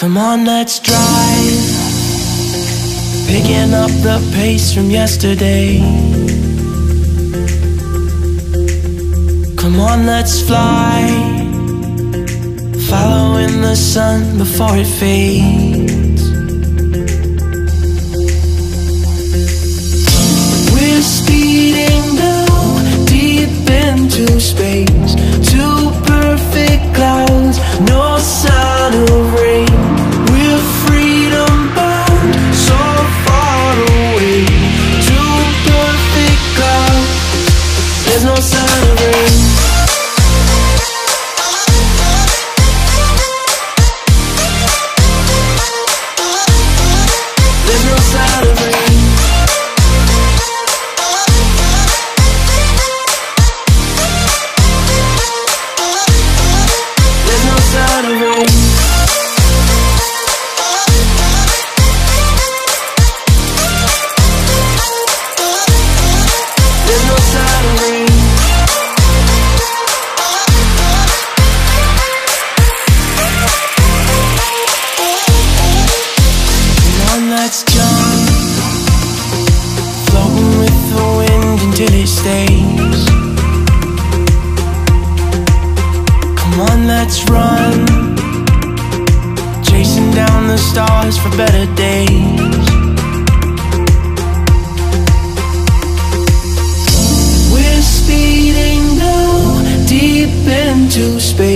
Come on, let's drive. Picking up the pace from yesterday. Come on, let's fly. Following the sun before it fades. There's let's run. Chasing down the stars for better days. We're speeding now, deep into space.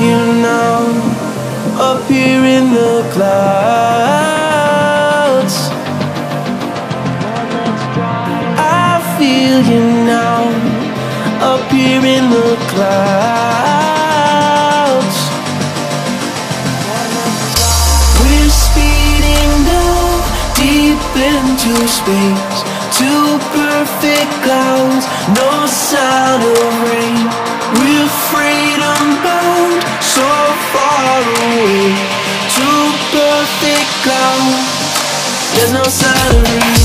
You now, up here in the clouds. I feel you now, up here in the clouds. We're speeding down deep into space. Two perfect clouds, no sign of rain. We're freedom there's no rain.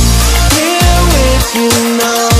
Here with you now,